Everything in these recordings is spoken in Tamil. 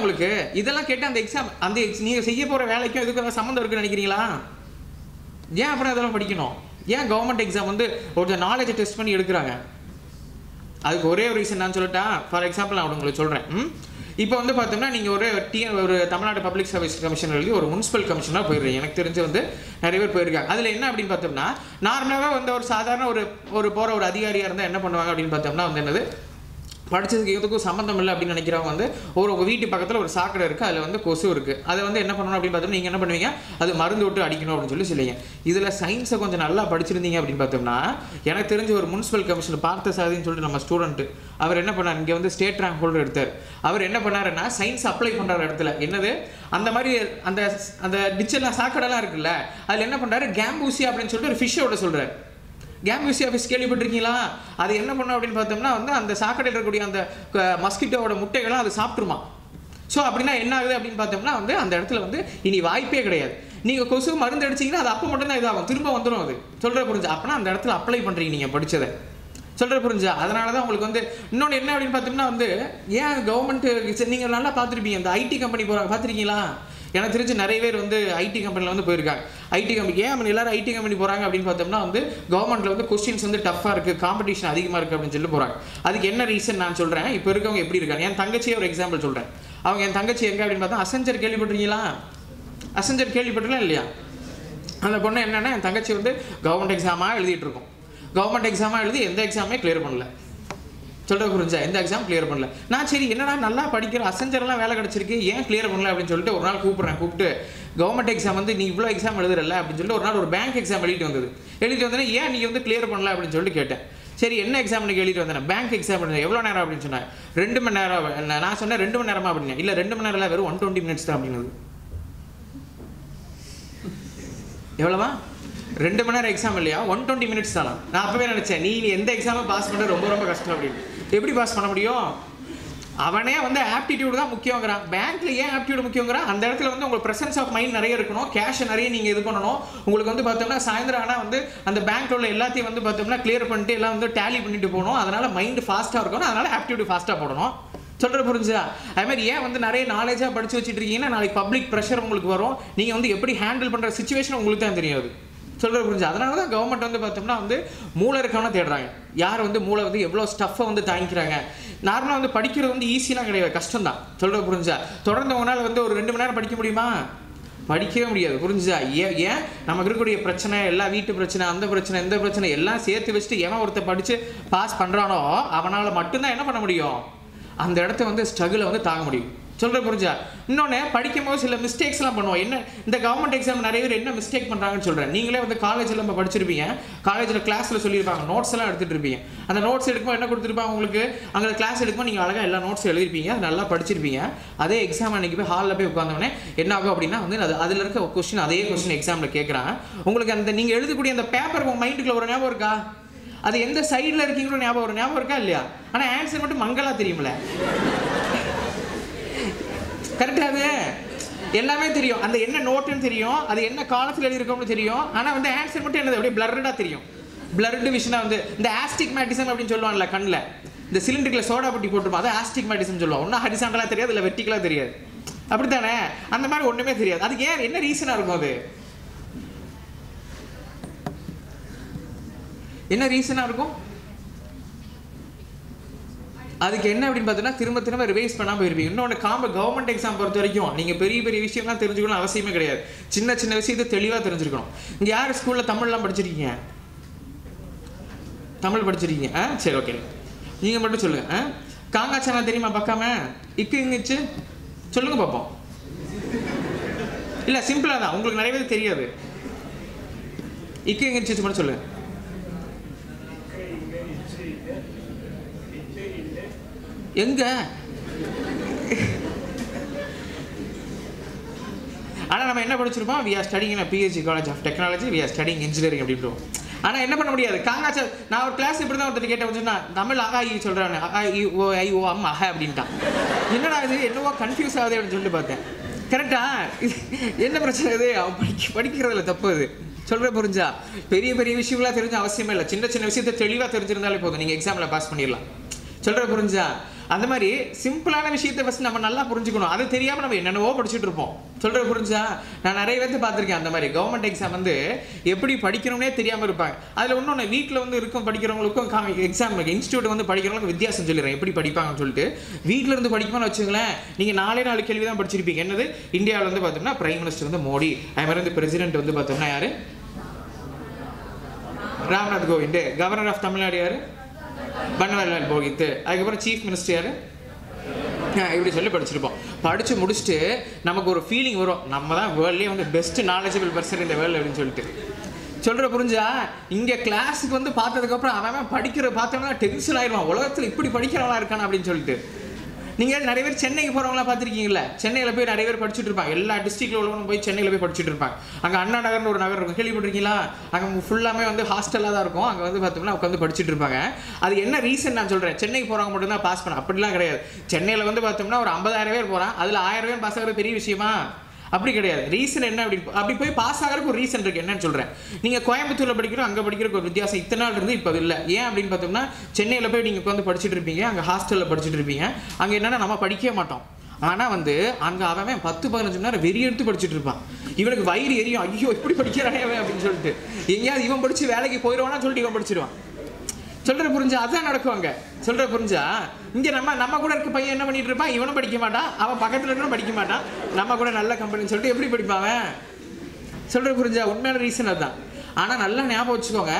உங்களுக்கு? இதெல்லாம் கேட்டு அந்த எக்ஸாம் அந்த ex- நீங்க செய்ய போற வேலைக்கும் இதுக்கு சம்மந்தம் இருக்குன்னு நினைக்கிறீங்களா? ஏன் அப்புறம் அதெல்லாம் படிக்கணும்? ஏன் கவர்மெண்ட் எக்ஸாம் வந்து ஒரு நாலேஜை டெஸ்ட் பண்ணி எடுக்கிறாங்க? அதுக்கு ஒரே ஒரு ரீசன் நான் சொல்லட்டா? ஃபார் எக்ஸாம்பிள் நான் உங்களுக்கு சொல்கிறேன் இப்போ வந்து பார்த்தோம்னா நீங்கள் ஒரு டி ஒரு தமிழ்நாடு பப்ளிக் சர்வீஸ் கமிஷன் எழுதி ஒரு முனிசிபல் கமிஷனாக போயிடுறீங்க. எனக்கு தெரிஞ்சு வந்து நிறைய பேர் போயிருக்காங்க. அதில் என்ன அப்படின்னு பார்த்தோம்னா நார்மலாகவே வந்து ஒரு சாதாரண ஒரு ஒரு போகிற ஒரு அதிகாரியாக இருந்தால் என்ன பண்ணுவாங்க அப்படின்னு பார்த்தோம்னா வந்து என்னது? படிச்சதுக்கு எதுக்கும் சம்மந்தம் இல்லை அப்படின்னு நினைக்கிறவங்க வந்து ஒரு உங்கள் வீட்டு பக்கத்தில் ஒரு சாக்கடை இருக்குது அதில் வந்து கொசு இருக்குது அதை வந்து என்ன பண்ணணும் அப்படின்னு பார்த்தோம்னா நீங்கள் என்ன பண்ணுவீங்க? அது மருந்து விட்டு அடிக்கணும் அப்படின்னு சொல்லி சொல்லுவீங்க. இதில் சயின்ஸை கொஞ்சம் நல்லா படிச்சிருந்தீங்க அப்படின்னு பார்த்தோம்னா எனக்கு தெரிஞ்ச ஒரு முனிசிபல் கமிஷன் பார்த்த சாதின்னு சொல்லிட்டு நம்ம ஸ்டூடெண்ட் அவர் என்ன பண்ணார்? இங்கே வந்து ஸ்டேட் ரேங்க் ஹோல்டர் எடுத்தார். அவர் என்ன பண்ணாருன்னா சயின்ஸ் அப்ளை பண்ணுற இடத்துல. என்னது? அந்த மாதிரி அந்த அந்த டிச்செல்லாம் சாக்கடைலாம் இருக்குல்ல அதில் என்ன பண்ணுறாரு கேம்பூசி அப்படின்னு சொல்லிட்டு ஒரு ஃபிஷ்ஷோட சொல்கிறார் கேம்பூசி ஆஃபீஸ் கேள்விப்பட்டிருக்கீங்களா? அது என்ன பண்ணும் அப்படின்னு பார்த்தோம்னா வந்து அந்த சாக்கடையில் இருக்கக்கூடிய அந்த மஸ்கிட்டோட முட்டைகள்லாம் அது சாப்பிட்ருமா ஸோ அப்படின்னா என்ன ஆகுது அப்படின்னு பார்த்தோம்னா வந்து அந்த இடத்துல வந்து இனி வாய்ப்பே கிடையாது. நீங்கள் கொசு மருந்து அடிச்சீங்கன்னா அது அப்போ மட்டும்தான் இதாகும். திரும்ப வந்துடும் அது. சொல்கிற புரிஞ்சு. அப்போனா அந்த இடத்துல அப்ளை பண்ணுறீங்க நீங்கள் படிச்சதை. சொல்கிற புரிஞ்சா. அதனால தான் உங்களுக்கு வந்து இன்னொன்று என்ன அப்படின்னு பார்த்தோம்னா வந்து ஏன் கவர்மெண்ட்டு நீங்கள் நல்லா பார்த்துருப்பீங்க இந்த ஐடி கம்பெனி போகிறாங்க பார்த்துருக்கீங்களா? எனக்கு தெரிஞ்சு நிறைய பேர் வந்து ஐடி கம்பெனியில் வந்து போயிருக்காங்க. ஐடி கம்பெனி ஏன் அப்படி எல்லாரும் ஐடி கம்பெனி போகிறாங்க அப்படின்னு பார்த்தோம்னா வந்து கவர்மெண்ட்டில் வந்து கொஸ்டின்ஸ் வந்து டஃப்பாக இருக்குது காம்படிஷன் அதிகமாக இருக்குது அப்படின்னு சொல்லி போகிறாங்க அதுக்கு என்ன ரீசன் நான் சொல்கிறேன் இப்போ இருக்கவங்க எப்படி இருக்காங்க? என் தங்கச்சியே ஒரு எக்ஸாம்பிள் சொல்கிறேன் அவங்க என் தங்கச்சி எங்கே அப்படின்னு பார்த்தா அசஞ்சர் கேள்விப்பட்டிருக்கீங்களா? அசஞ்சர் கேள்விப்பட்டிருக்கலாம் இல்லையா? அந்த பொண்ணு என்னென்னா என் தங்கச்சி வந்து கவர்மெண்ட் எக்ஸாமாக எழுதிட்டு இருக்கும். கவர்மெண்ட் எக்ஸாமாக எழுதி எந்த எக்ஸாமே கிளியர் பண்ணல. சொல்ற புரிஞ்சா? எந்த எக்ஸாம் கிளியர் பண்ணல? நான் சரி என்னடா நல்லா படிக்கிற அசஞ்சர்லாம் வேலை கிடச்சிருக்கு ஏன் கிளியர் பண்ணல அப்படின்னு சொல்லிட்டு ஒரு நாள் கூப்பிட்றேன் கூப்பிட்டு கவர்மெண்ட் எக்ஸாம் வந்து நீ இவ்வளோ எக்ஸாம் எழுதுறல அப்படின்னு சொல்லிட்டு ஒரு நாள் ஒரு பேங்க் எக்ஸாம் எழுதிட்டு வந்தது. எழுதிட்டு வந்தேன்னா ஏன் நீ வந்து கிளியர் பண்ணல? அப்படின்னு சொல்லிட்டு கேட்டேன். சரி என்ன எக்ஸாம் நீங்க எழுதிட்டு வந்தேன். பேங்க் எக்ஸாம் எழுதுனேன் எவ்வளோ நேரம் அப்படின்னு சொன்னேன் ரெண்டு மணி நேரம். நான் நான் சொன்னேன் ரெண்டு மணி நேரமா? அப்படின்னு இல்லை ரெண்டு மணி நேரம் வெறும் ஒன் டுவெண்ட்டி மினிட்ஸ் தான் அப்படின்னது எவ்வளவா? ரெண்டு மணி நேரம் எக்ஸாம் இல்லையா? ஒன் டுவெண்ட்டி மினிட்ஸ் தானா? நான் அப்பவே நினைச்சேன் நீ எந்த எக்ஸாமை பாஸ் பண்ணுறது ரொம்ப ரொம்ப கஷ்டம் அப்படின்னு. எப்படி பாஸ் பண்ண முடியும்? அவனே வந்து ஆப்டிடியூடு தான் முக்கியங்கிறான். பேங்க்ல ஏன் ஆப்டிடியூடு முக்கியங்கிறான்? அந்த இடத்துல வந்து உங்களுக்கு பிரசன்ஸ் ஆஃப் மைண்ட் நிறைய இருக்கணும். கேஷ் நிறைய நீங்க இது பண்ணணும். உங்களுக்கு வந்து பார்த்தோம்னா சாயந்தரம் ஆனால் வந்து அந்த பேங்க்ல உள்ள எல்லாத்தையும் வந்து பார்த்தோம்னா கிளியர் பண்ணிட்டு எல்லாம் வந்து டேலி பண்ணிட்டு போகணும். அதனால மைண்ட் ஃபாஸ்ட்டாக இருக்கணும். அதனால ஆப்டிடியூட் ஃபாஸ்ட்டாக போடணும். சொல்கிற புரிஞ்சுதா? அதே மாதிரி ஏன் வந்து நிறைய நாலேஜாக படிச்சு வச்சுட்டு இருக்கீங்கன்னா நாளைக்கு பப்ளிக் ப்ரெஷர் உங்களுக்கு வரும். நீங்கள் வந்து எப்படி ஹேண்டில் பண்ணுற சுச்சுவேஷன் உங்களுக்கு தான் தெரியாது சொல்கிற புரிஞ்சு அதனால தான் கவர்மெண்ட் வந்து பார்த்தோம்னா வந்து மூளை இருக்கவன தேடுறாங்க. யார் வந்து மூளை வந்து எவ்வளோ ஸ்டஃப்பை வந்து தாங்கிக்கிறாங்க? நார்மலாக வந்து படிக்கிறது வந்து ஈஸிலாம் கிடையாது. கஷ்டம் தான் சொல்கிற புரிஞ்சா தொடர்ந்து உங்களால் வந்து ஒரு ரெண்டு மணி நேரம் படிக்க முடியுமா? படிக்கவே முடியாது. புரிஞ்சுதா? ஏன் ஏன்? நமக்கு இருக்கக்கூடிய பிரச்சனை எல்லா வீட்டு பிரச்சனை அந்த பிரச்சனை இந்த பிரச்சனை எல்லாம் சேர்த்து வச்சுட்டு எவன் ஒருத்தர் படித்து பாஸ் பண்ணுறானோ அவனால் மட்டும்தான் என்ன பண்ண முடியும்? அந்த இடத்த வந்து ஸ்ட்ரகிளை வந்து தாங்க முடியும். சொல்கிற புரிஞ்சா இன்னொன்று படிக்கும்போது சில மிஸ்டேக்ஸ்லாம் பண்ணுவோம். என்ன இந்த கவர்மெண்ட் எக்ஸாம் நிறைய பேர் என்ன மிஸ்டேக் பண்ணுறாங்கன்னு சொல்கிறேன் நீங்களே வந்து காலேஜில் நம்ம படிச்சிருப்பீங்க. காலேஜில் கிளாஸில் சொல்லியிருப்பாங்க. நோட்ஸ் எல்லாம் எடுத்துகிட்டு இருப்பீங்க. அந்த நோட்ஸ் எடுக்கும்போது என்ன கொடுத்துருப்பாங்க உங்களுக்கு? அங்கே கிளாஸ் எடுக்கும்போது நீங்கள் அழகாக எல்லா நோட்ஸ் எழுதிருப்பீங்க. நல்லா படிச்சிருப்பீங்க. அதே எக்ஸாம் அன்றைக்கி போய் ஹாலில் போய் உட்காந்தோடனே என்ன ஆகும் அப்படின்னா வந்து அது அதில் இருக்க கொஸ்டின் அதே கொஸ்டின் எக்ஸாமில் கேட்குறாங்க உங்களுக்கு அந்த நீங்கள் எழுதக்கூடிய அந்த பேப்பர் உங்கள் மைண்டுக்குள்ள ஒரு ஞாபகம் இருக்கா? அது எந்த சைடில் இருக்கீங்களோ ஞாபகம் ஒரு ஞாபகம் இருக்கா இல்லையா? ஆனால் ஆன்சர் மட்டும் மங்களாக தெரியுமில்ல கரெக்டாக அது? எல்லாமே தெரியும். அந்த என்ன நோட்டுன்னு தெரியும். அது என்ன காலத்தில் எழுதியிருக்கோம்னு தெரியும். ஆனால் வந்து ஆன்சர் மட்டும் என்னது? அப்படியே பிளர்டாக தெரியும். பிளர்டு விஷனாக வந்து இந்த ஆஸ்டிக் மேட்டிசம் அப்படின்னு சொல்லுவாங்கல்ல கண்ணில். இந்த சிலிண்டரில் சோடா பட்டி போட்டுருப்போம். அதை ஆஸ்டிக் மேட்டிசம் சொல்லுவோம் ஒன்றும் ஹரிசாண்டலாக தெரியாது இல்லை வெட்டிக்கலாக தெரியாது. அப்படித்தானே? அந்த மாதிரி ஒன்றுமே தெரியாது. அதுக்கு ஏன் என்ன ரீசனாக இருக்கும் அது? என்ன ரீசனாக இருக்கும்? அதுக்கு என்ன அப்படின்னு பார்த்தோன்னா திரும்ப திரும்ப ரிவைஸ் பண்ணாமல் இருப்பீங்க இன்னொன்று காம்ப கவர்மெண்ட் எக்ஸாம் பொறுத்த வரைக்கும் நீங்கள் பெரிய பெரிய விஷயம்லாம் தெரிஞ்சுக்கணும் அவசியமே கிடையாது. சின்ன சின்ன விஷயத்தை தெளிவாக தெரிஞ்சுக்கணும். இங்கே யார் ஸ்கூலில் தமிழ்லாம் படிச்சிருக்கீங்க? தமிழ் படிச்சிருக்கீங்க. ஆ சரி ஓகே நீங்கள் மட்டும் சொல்லுங்கள் ஆ காங்காச்சானா தெரியுமா பார்க்காம? இக்கு இங்கிச்சு சொல்லுங்க பார்ப்போம். இல்லை சிம்பிளாக தான். உங்களுக்கு நிறைய பேர் தெரியாது. இக்கு இங்கிச்சு மட்டும் சொல்லுங்கள் எங்க? ஆனால் நம்ம என்ன படிச்சிருப்போம்? We are studying in PHC college of technology we are studying engineering அப்படின்றோம் ஆனால் என்ன பண்ண முடியாது? காங்காச்சா நான் ஒரு கிளாஸ் இப்படி தான் ஒருத்தர் கேட்ட வச்சுன்னா தமிழ் அகா இ சொல்கிறாங்க அகா இ ஓ ஐ ஓ அம் அஹ அப்படின்ட்டான். என்னடா இது? என்னவோ கன்ஃபியூஸ் ஆகுது அப்படின்னு சொல்லிட்டு பார்த்தேன். கரெக்டா என்ன பிரச்சனை இது? அவன் படிக்க படிக்கிறதுல தப்பு அது சொல்கிற புரிஞ்சா? பெரிய பெரிய விஷயம்லாம் தெரிஞ்ச அவசியமே இல்லை. சின்ன சின்ன விஷயத்தை தெளிவாக தெரிஞ்சிருந்தாலே போதும். நீங்கள் எக்ஸாமில் பாஸ் பண்ணிடலாம். சொல்கிற புரிஞ்சா? அந்த மாதிரி சிம்பிளான விஷயத்தை ஃபஸ்ட் நம்ம நல்லா புரிஞ்சுக்கணும். அது தெரியாமல் நம்ம என்னென்னவோ படிச்சுட்டு இருப்போம். சொல்கிற புரிஞ்சா நான் நிறைய பேர்த்து பார்த்துருக்கேன் அந்த மாதிரி. கவர்மெண்ட் எக்ஸாம் வந்து எப்படி படிக்கணும்னே தெரியாமல் இருப்பாங்க. அதில் இன்னொன்று வீட்டில் வந்து இருக்கும் படிக்கிறவங்களுக்கும் எக்ஸாம் இன்ஸ்டியூட் வந்து படிக்கிறவங்களுக்கு வித்தியாசம் சொல்லிடுறேன். எப்படி படிப்பாங்கன்னு சொல்லிட்டு. வீட்டில் இருந்து படிக்கணும்னு வச்சுங்களேன் நீங்கள் நாலே நாலு கேள்வி தான் படிச்சிருப்பீங்க. என்னது? இந்தியாவில் வந்து பார்த்தோம்னா பிரைம் மினிஸ்டர் வந்து மோடி அது மாதிரி வந்து பிரசிடென்ட் வந்து பார்த்தோம்னா யாரு? ராம்நாத் கோவிந்த் கவர்னர் ஆஃப் தமிழ்நாடு யாரு? பன்வாரிலால் புரோஹித் அதுக்கப்புறம் சீஃப் மினிஸ்டர் யார்? இப்படி சொல்லி படிச்சிருப்போம். படிச்சு முடிச்சுட்டு நமக்கு ஒரு ஃபீலிங் வரும். நம்ம தான் வேர்ல்ட்லேயே வந்து பெஸ்ட் நாலேஜபிள் பர்சன் இந்த வேர்ல்டு அப்படின்னு சொல்லிட்டு. சொல்கிற புரிஞ்சா? இங்கே கிளாஸுக்கு வந்து பார்த்ததுக்கப்புறம் அவன் அவன் படிக்கிற பார்த்தோம்னா டென்ஷன் ஆயிடுவான். உலகத்தில் இப்படி படிக்கிறவனா இருக்கானா அப்படின்னு சொல்லிட்டு. நீங்கள் நிறைய பேர் சென்னைக்கு போகிறவங்களாம் பார்த்துருக்கீங்களா சென்னையில் போய் நிறைய பேர் படிச்சுட்டு இருப்பாங்க. எல்லா டிஸ்ட்ரிக்ட்ல உள்ளவங்க போய் சென்னையில் போய் படிச்சுட்டு இருப்பாங்க. அங்கே அண்ணா நகர்னு ஒரு நகர் இருக்கும். கேள்விப்பட்டிருக்கீங்களா? அங்கே ஃபுல்லாமே வந்து ஹாஸ்டலாக தான் இருக்கும். அங்கே வந்து பார்த்தோம்னா உட்காந்து படிச்சுட்டு இருப்பாங்க. அது என்ன ரீசன் நான் சொல்கிறேன் சென்னைக்கு போகிறவங்க மட்டும் தான் பாஸ் பண்ண. அப்படிலாம் கிடையாது. சென்னையில் வந்து பார்த்தோம்னா ஒரு ஐம்பதாயிரம் பேர் போகிறான் அதில் ஆயிரம் பேர் பாஸ் ஆகிறது பெரிய விஷயமா? அப்படி கிடையாது. ரீசன் என்ன அப்படி அப்படி போய் பாஸ் ஆகிறதுக்கு ஒரு ரீசன் இருக்கு. என்னன்னு சொல்றேன். நீங்க கோயம்புத்தூர்ல படிக்கிறோம் அங்க படிக்கிற ஒரு வித்தியாசம். இத்தனை நாள் இருந்து இப்போ இல்லை. ஏன் அப்படின்னு பார்த்தோம்னா சென்னையில போய் நீங்க உட்காந்து படிச்சுட்டு இருப்பீங்க அங்க ஹாஸ்டல்ல படிச்சுட்டு இருப்பீங்க. அங்க என்னன்னா நம்ம படிக்கவே மாட்டோம். ஆனா வந்து அங்க அவன் பத்து பதினஞ்சு மணி நேரம் வெறி எடுத்து படிச்சுட்டு இருப்பான். இவனுக்கு வயிறு எரியும். ஐயோ இப்படி படிக்கிறானே அவன் அப்படின்னு சொல்லிட்டு. எங்கேயாவது இவன் படிச்சு வேலைக்கு போயிடுவானா சொல்லிட்டு இவன் படிச்சிருவான். சொல்ற புரிஞ்சா அதான் அங்கே. சொல்ற புரிஞ்சா? இங்க நம்ம நம்ம கூட இருக்க பையன் என்ன பண்ணிட்டு இருப்பான்? இவனும் படிக்க மாட்டான். அவன் பக்கத்துல இருக்கணும் படிக்க மாட்டான். நம்ம கூட நல்ல கம்பெனின்னு சொல்லிட்டு எப்படி படிப்பாவன் அவன்? சொல்ற புரிஞ்சா? உண்மையான ரீசன் அதுதான். ஆனா நல்லா ஞாபகம் வச்சுக்கோங்க.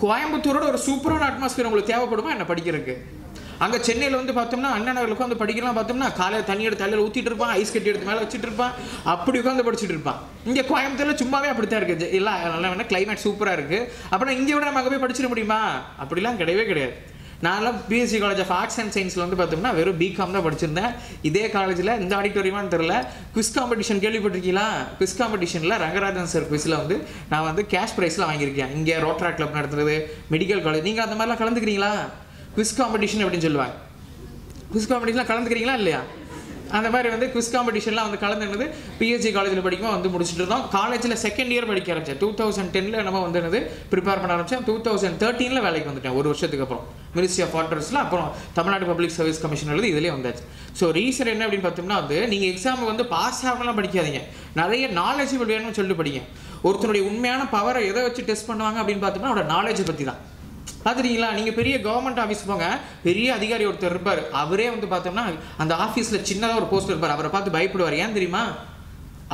கோயம்புத்தூரோட ஒரு சூப்பரான அட்மாஸ்பியர் உங்களுக்கு தேவைப்படுமா? என்ன படிக்கிறதுக்கு? அங்க சென்னையில் வந்து பார்த்தோம்னா அண்ணன் நகர்ல உட்காந்து படிக்கலாம் பார்த்தோம்னா காலையில் தண்ணி எடுத்து தலையில் ஊற்றிட்டு இருப்பான் ஐஸ் கட்டி எடுத்து மேலே வச்சுட்டு இருப்பான். அப்படி உட்காந்து படிச்சுட்டு இருப்பான். இங்கே கோயம்புத்தூர்ல சும்மாவே அப்படித்தான் இருக்குது. எல்லாம் நல்லா வேணா கிளைமேட் சூப்பராக இருக்கு. அப்புறம் இங்கே விட நம்ம அங்கே போய் படிச்சிட முடியுமா? அப்படிலாம் கிடையவே கிடையாது. நான்லாம் BSc college of arts and சயின்ஸில் வந்து பார்த்தோம்னா வெறும் பிகாம் தான் படிச்சிருந்தேன். இதே காலேஜில் இந்த ஆடிட்டோரியமானு தெரில குவிஸ் காம்படிஷன் கேள்விப்பட்டிருக்கீங்களா? குவிஸ் காம்படிஷனில் ரங்கராஜன் சார் குவிஸில் வந்து நான் வந்து கேஷ் ப்ரைஸ்லாம் வாங்கியிருக்கேன். இங்கே ரோட்ரா கிளப் நடத்துறது மெடிக்கல் காலேஜ் நீங்கள் அந்த மாதிரிலாம் கலந்துக்கிறீங்களா? குவிஸ் காம்படிஷன் அப்படின்னு சொல்லுவாங்க. குவிஸ் காம்படிஷன்லாம் கலந்துக்கிறீங்களா இல்லையா? அந்த மாதிரி வந்து குவிஸ் காம்படிஷன்லாம் வந்து கலந்துனது பிஎஸ்சி காலேஜில் படிக்கும்போது வந்து முடிச்சுட்டு இருந்தோம். காலேஜில் செகண்ட் இயர் படிக்க ஆரம்பிச்சேன். டூ தௌசண்ட் டென்னில் நம்ம வந்து ப்ரிப்பேர் பண்ண ஆரம்பித்தேன் டூ தௌசண்ட் தேர்ட்டீனில் வேலைக்கு வந்துட்டேன். ஒரு வருஷத்துக்கு அப்புறம். மினிஸ்ட்ரி ஆஃப் வாட்டர்ஸில் அப்புறம் தமிழ்நாடு பப்ளிக் சர்வீஸ் கமிஷன் எழுதி இதிலே வந்தாச்சு. ஸோ ரீசன் என்ன அப்படின்னு பார்த்தோம்னா வந்து நீங்கள் எக்ஸாம் வந்து பாஸ் ஆகலாம் படிக்காதீங்க. நிறைய நாலேஜ் வேணும்னு சொல்லிட்டு படிங்க. ஒருத்தனுடைய உண்மையான பவரை எதை வச்சு டெஸ்ட் பண்ணுவாங்க அப்படின்னு பார்த்தோம்னா அவரோட நாலேஜை பற்றி தான் பார்க்குறீங்களா நீங்கள் பெரிய கவர்மெண்ட் ஆஃபீஸ் போங்க. பெரிய அதிகாரி ஒருத்தர் இருப்பார். அவரே வந்து பார்த்தோம்னா அந்த ஆஃபீஸில் சின்னதாக ஒரு போஸ்ட் இருப்பார். அவரை பார்த்து பயப்படுவார். ஏன் தெரியுமா?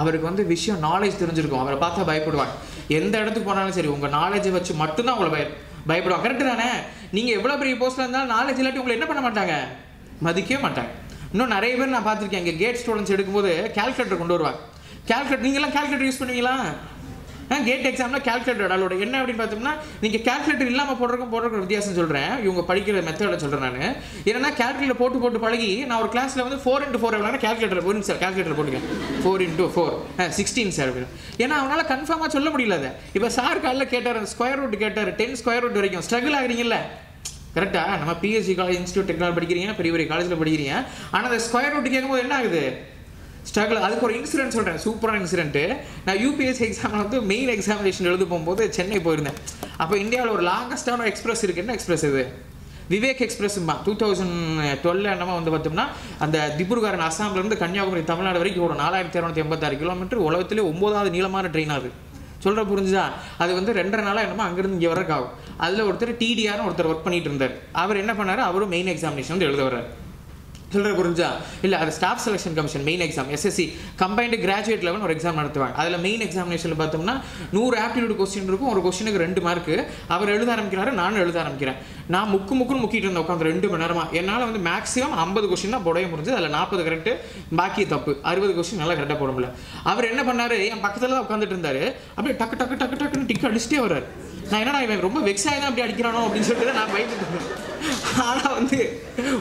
அவருக்கு வந்து விஷயம் நாலேஜ் தெரிஞ்சிருக்கும். அவரை பார்த்தா பயப்படுவாங்க எந்த இடத்துக்கு போனாலும் சரி உங்கள் நாலேஜை வச்சு மட்டும்தான் உங்களை பய பயப்படுவாங்க கரெக்டு தானே? நீங்கள் எவ்வளோ பெரிய போஸ்ட்டில் இருந்தாலும் நாலேஜ் இல்லாட்டி உங்களை என்ன பண்ண மாட்டாங்க? மதிக்கவே மாட்டாங்க. இன்னும் நிறைய பேர் நான் பார்த்துருக்கேன். இங்கே கேட் ஸ்டூடெண்ட்ஸ் எடுக்கும்போது கால்குலேட்டர் கொண்டு வருவாங்க. கால்குலேட்டர் நீங்களாம் கால்குலேட்டர் யூஸ் பண்ணுவீங்களா? கேட் எக்ஸாம்னா கால்குலேட்டர் அலோட என்ன அப்படின்னு பார்த்தோம்னா நீங்கள் கால்குலேட்டர் இல்லாமல் போடுறக்கும் போடுறக்கும் வித்தியாசம் சொல்கிறேன் இவங்க படிக்கிற மெத்தடை சொல்கிறேன் நான். ஏன்னா கேல்குலேட்டர் போட்டு போட்டு பழகி நான் ஒரு கிளாஸில் வந்து ஃபோர் இன்ட்டு ஃபோர் எவ்வளோ கால்குலேட்டர் ஒரு sir calculator போட்டுக்கேன் four into four sixteen sir அப்படின்னு. ஏன்னா அவனால் கன்ஃபார்மாக சொல்ல முடியல அதை. இப்போ சார் காலையில் கேட்டார் ஸ்கொயர் ரூட் கேட்டார் டென் ஸ்கொயர் ரூட் வரைக்கும். ஸ்ட்ரகிள் ஆகிறீங்கல்ல? கரெக்டாக நம்ம பிஎஸ்சி காலேஜ் இன்ஸ்டியூட் டெக்னாலஜி படிக்கிறீங்க பெரிய பெரிய காலேஜில் படிக்கிறீங்க. ஆனால் அந்த ஸ்கொயர் ரூட் கேட்கும்போது என்ன ஆகுது? ஸ்ட்ரகிள் அதுக்கு ஒரு இன்சிடென்ட் சொல்கிறேன் சூப்பரான இன்சிடென்ட்டு நான் யூபிஎஸ்சி எக்ஸாமில் வந்து மெயின் எக்ஸாமினேஷன் எழுத போகும்போது சென்னை போயிருந்தேன். அப்போ இந்தியாவில் ஒரு லாங்கஸ்டான எக்ஸ்பிரஸ் இருக்குது என்ன எக்ஸ்பிரஸ் இது? விவேக் எக்ஸ்பிரஸ்மா டூ தௌசண்ட் டுவெல் என்னமா வந்து பார்த்தோம்னா அந்த திப்ருகாரன் அசாம்லேருந்து கன்னியாகுமரி தமிழ்நாடு வரைக்கும் ஒரு நாலாயிரத்தி இரநூத்தி எண்பத்தாறு கிலோமீட்டர் உலகத்திலே ஒம்போதாவது நீளமான ட்ரெயின் அது. சொல்கிற புரிஞ்சுதா? அது வந்து ரெண்டரை நாளாக என்னமோ அங்கேருந்து இங்கே வரக்கு ஆகும் அதில் ஒருத்தர் டிடிஆர்னு ஒருத்தர் ஒர்க் பண்ணிட்டு இருந்தார். அவர் என்ன பண்ணார்? அவரும் மெயின் எக்ஸாமினேஷன் வந்து எழுத வர்றாரு. சொல்கிற புரிஞ்சா? இல்லை அது staff selection commission main exam SSC combined graduate level ஒரு எக்ஸாம் நடத்துவாங்க. அதில் மெயின் எக்ஸாமினேஷனில் பார்த்தோம்னா நூறு ஆப்டிடியூட் கொஸ்டின் இருக்கும். ஒரு கொஸ்டினுக்கு ரெண்டு மார்க்கு அவர் எழுத ஆரம்பிக்கிறாரு நானும் எழுத ஆரம்பிக்கிறேன். நான் முக்கு முக்குன்னு முக்கிட்டு இருந்தேன் உட்காந்து ரெண்டு மணி நேரமா. என்னால் வந்து மேக்ஸிமம் ஐம்பது கொஸ்டின் தான் புடைய முடிஞ்சது. அதில் நாற்பது கரெக்ட் பாக்கி தப்பு. அறுபது கொஸ்டின் நல்லா கரெக்டாக போட முடியல. அவர் என்ன பண்ணார்? என் பக்கத்தில் தான் உட்காந்துட்டு இருந்தார். அப்படியே டக்கு டக்கு டக்கு டக்குன்னு டிக்கு அடிச்சுட்டே வர்றாரு. நான் என்னடா இவன் ரொம்ப வெக்ஸ் ஆகி தான் அப்படி அடிக்கிறானோ அப்படின்னு சொல்லிட்டு நான் பயந்துட்டு ஆனால் வந்து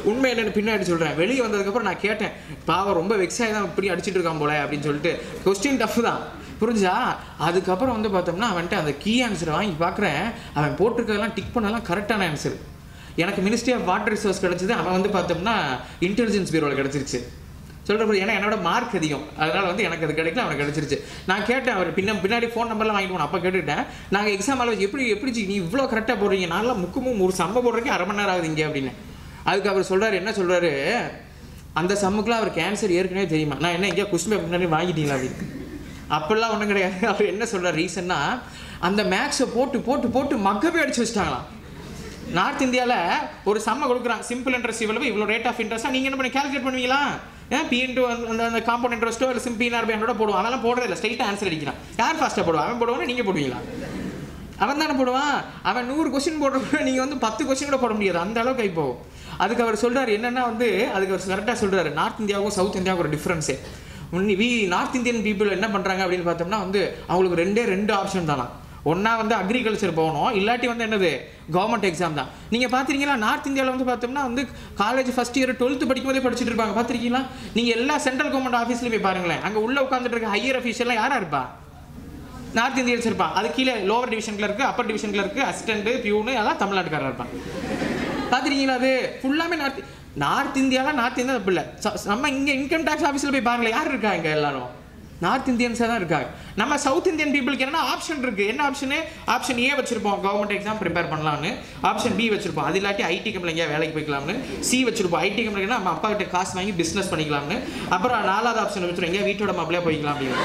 உண்மை என்னென்னு பின்னாடி சொல்கிறேன் வெளியே வந்ததுக்கப்புறம் நான் கேட்டேன் பாவம் ரொம்ப வெக்ஸாகி ஆகி தான் இப்படி அடிச்சிட்டு இருக்கான் போல அப்படின்னு சொல்லிட்டு. கொஸ்டின் டஃப் தான். புரிஞ்சா? அதுக்கப்புறம் வந்து பார்த்தோம்னா அவன்கிட்ட அந்த கீ ஆன்சரை வாங்கி பார்க்குறேன். அவன் போட்டிருக்கதெல்லாம் டிக் பண்ணலாம் கரெக்டான ஆன்சர் எனக்கு மினிஸ்ட்ரி ஆஃப் வாட்டர் ரிசோர்ஸ் கிடச்சிது. அவன் வந்து பார்த்தோம்னா இன்டெலிஜென்ஸ் பியூரோவில் கிடச்சிருச்சு. சொல்கிறப்ப ஏன்னா என்னோட மார்க் அதிகம். அதனால் வந்து எனக்கு அது கிடைக்கல அவனுக்கு கிடைச்சிருச்சு. நான் கேட்டேன் அவர் பின்ன பின்னாடி ஃபோன் நம்பர்லாம் வாங்கிட்டு போனேன். அப்போ கேட்டுட்டேன் நாங்கள் எக்ஸாம் அளவு எப்படி எப்படி நீ இவ்வளோ கரெக்டாக போடுறீங்க? நான்லாம் முக்கமும் ஒரு சம்ம போடுறதுக்கு அரை மணி நேரம் ஆகுது இங்கே அப்படின்னு. அதுக்கு அவர் சொல்கிறார் என்ன சொல்கிறாரு அந்த சம்முக்குலாம் அவர் கேன்சர் ஏற்கனவே தெரியுமா? நான் என்ன எங்கேயா கொஸ்டின் முன்னாடி வாங்கிட்டீங்களா? அப்படின்னு. அப்படிலாம் ஒன்றும் கிடையாது. அவர் என்ன சொல்கிறார் ரீசன்னா அந்த மேக்ஸை போட்டு போட்டு போட்டு மக்கவே அடிச்சு வச்சிட்டாங்களாம். நார்த் இந்தியாவில் ஒரு சம்ம கொடுக்குறான் சிம்பிள் இன்ட்ரெஸ்ட் இவ்வளவு இவ்வளோ ரேட் ஆஃப் இன்ட்ரெஸ்ட்டாக நீங்கள் என்ன பண்ணி கேல்குலேட் பண்ணுவீங்களா? பி இன்ட்டு அந்த அந்த காம்பவுண்ட் இன்ட்ரெஸ்ட்டோ இல்லை சிம் பிஆர் ஹண்ட்ரடோ போடுவோம் அதெல்லாம் போடுறது இல்லை ஸ்ட்ரைட்டாக ஆன்சர் அடிக்கிறான். யார் ஃபாஸ்ட்டாக போடுவான் அவன் போடுவானா நீங்கள் போடுவீங்களா? அவன் தானே போடுவான். அவன் நூறு கொஸ்டின் போடுறப்ப நீங்கள் வந்து பத்து கொஸ்டின் கூட போட முடியாது. அந்த அளவுக்கு இப்போ அதுக்கு அவர் சொல்கிறார் என்னென்னா வந்து அதுக்கு அவர் கரெக்டாக சொல்கிறாரு நார்த் இந்தியாவுக்கும் சவுத் இந்தியாவுக்கும் ஒரு டிஃப்ரென்ஸே வி நார்த் இந்தியன் பீப்புள் என்ன பண்ணுறாங்க அப்படின்னு பார்த்தோம்னா வந்து அவங்களுக்கு ரெண்டே ரெண்டு ஆப்ஷன் தானா ஒன்றா வந்து அக்ரிகல்ச்சர் போகணும் இல்லாட்டி வந்து என்னது கவர்மெண்ட் எக்ஸாம் தான். நீங்கள் பார்த்துருக்கீங்களா நார்த் இந்தியாவில் வந்து பார்த்தோம்னா வந்து காலேஜ் ஃபஸ்ட் இயர் டுவெல்த்து படிக்கும் போதே படிச்சுட்டு இருப்பாங்க. பார்த்துருக்கீங்களா நீங்கள் எல்லா சென்ட்ரல் கவர்மெண்ட் ஆஃபீஸ்லையும் போய் பாருங்களேன். அங்கே உள்ள உட்காந்துட்டு இருக்க ஹையர் அஃபீஷியல்லாம் யாரா இருப்பா? நார்த் இந்தியன்ஸ் இருப்பான் அது கீழே லோவர் டிவிஷன்ல இருக்கு அப்பர் டிவிஷன்ல இருக்கு அசிஸ்டன்ட் பியூனு அதான் தமிழ்நாட்டுக்காரர் இருப்பான் பார்த்துருக்கீங்களா அது? ஃபுல்லாமே நார்த் நார்த் இந்தியாவில் நார்த் இந்தியா தப்பு இல்லை. ச- நம்ம இங்கே இன்கம் டேக்ஸ் ஆஃபீஸில் போய் பாருங்களேன். யார் இருக்கா இங்கே எல்லாரும்? நார்த் இந்தியன்ஸாக தான் இருக்காங்க. நம்ம சவுத் இந்தியன் பீப்புளுக்கு என்ன ஆப்ஷன் இருக்குது என்ன ஆப்ஷனு ஆப்ஷன் ஏ வச்சிருப்போம். கவர்மெண்ட் எக்ஸாம் ப்ரிப்பேர் பண்ணலாம்னு. ஆப்ஷன் பி வச்சிருப்போம். அது இல்லாட்டி ஐடி கம்பெனி எங்கேயா வேலைக்கு போய்க்கலாம்னு. சி வச்சிருப்போம். ஐடி கம்பெனி நம்ம அப்பா கிட்ட காசு வாங்கி பிஸ்னஸ் பண்ணிக்கலாம்னு. அப்புறம் நாலாவது ஆப்ஷன் வச்சிருக்கோம் எங்கேயா வீட்டோட மாப்பிளையா போய்க்கலாம் அப்படின்னு.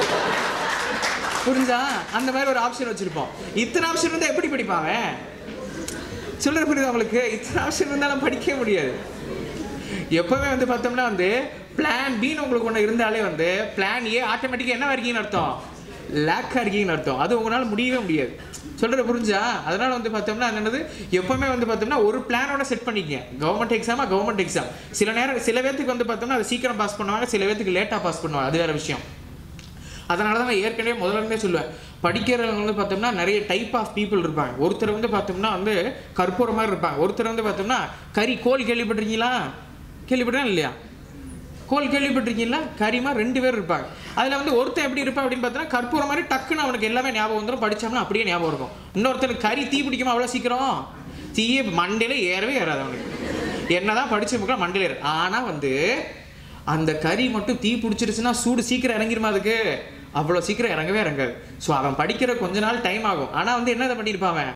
புரிஞ்சா? அந்த மாதிரி ஒரு ஆப்ஷன் வச்சிருப்போம். இத்தனை ஆப்ஷன் இருந்தால் எப்படி படிப்பாங்க சொல்லுற புரியுது அவங்களுக்கு இத்தனை ஆப்ஷன் இருந்தாலும் படிக்கவே முடியாது. எப்பவுமே வந்து பார்த்தோம்னா வந்து பிளான் பின்னு உங்களுக்கு ஒன்று இருந்தாலே வந்து பிளான் ஏ ஆட்டோமேட்டிக்காக என்ன இருக்கீங்கன்னு அர்த்தம்? லேக்காக இருக்கீங்கன்னு அர்த்தம். அது உங்களால் முடியவே முடியாது. சொல்கிற புரிஞ்சா? அதனால் வந்து பார்த்தோம்னா அது என்னது? எப்போவுமே வந்து பார்த்தோம்னா ஒரு பிளானோட செட் பண்ணிக்கங்க. கவர்மெண்ட் எக்ஸாமா கவர்மெண்ட் எக்ஸாம் சில நேரம் சில பேர்த்துக்கு வந்து பார்த்தோம்னா அதை சீக்கிரம் பாஸ் பண்ணுவாங்க சில பேர்த்துக்கு லேட்டாக பாஸ் பண்ணுவாங்க. அது வேற விஷயம். அதனால தான் நான் ஏற்கனவே முதல்ல சொல்லுவேன். படிக்கிறவங்க வந்து பார்த்தோம்னா நிறைய டைப் ஆஃப் பீப்புள் இருப்பாங்க. ஒருத்தர் வந்து பார்த்தோம்னா வந்து கற்பூரம் மாதிரி இருப்பாங்க. ஒருத்தர் வந்து பார்த்தோம்னா கறி கோழி கேள்விப்பட்டிருக்கீங்களா? கேள்விப்பட்டா இல்லையா? கோல் கேள்விப்பட்டிருக்கீங்களா? கரிமா ரெண்டு பேர் இருப்பாங்க. அதில் வந்து ஒருத்தன் எப்படி இருப்பான் அப்படின்னு பார்த்தோன்னா கற்பூரம் மாதிரி டக்குன்னு அவனுக்கு எல்லாமே ஞாபகம் வந்துடும் படிச்சோம்னா அப்படியே ஞாபகம் இருக்கும். இன்னொருத்தனுக்கு கறி தீ பிடிக்குமா அவ்வளோ சீக்கிரம்? தீயே மண்டையில் ஏறவே ஏறாது அவனுக்கு. என்னதான் படித்த முக்கலாம் மண்டையில ஏறு ஆனால் வந்து அந்த கறி மட்டும் தீ பிடிச்சிருச்சுன்னா சூடு சீக்கிரம் இறங்கிருமா அதுக்கு? அவ்வளோ சீக்கிரம் இறங்கவே இறங்காது. ஸோ அவன் படிக்கிற கொஞ்ச நாள் டைம் ஆகும். ஆனால் வந்து என்ன பண்ணியிருப்பான் அவன்?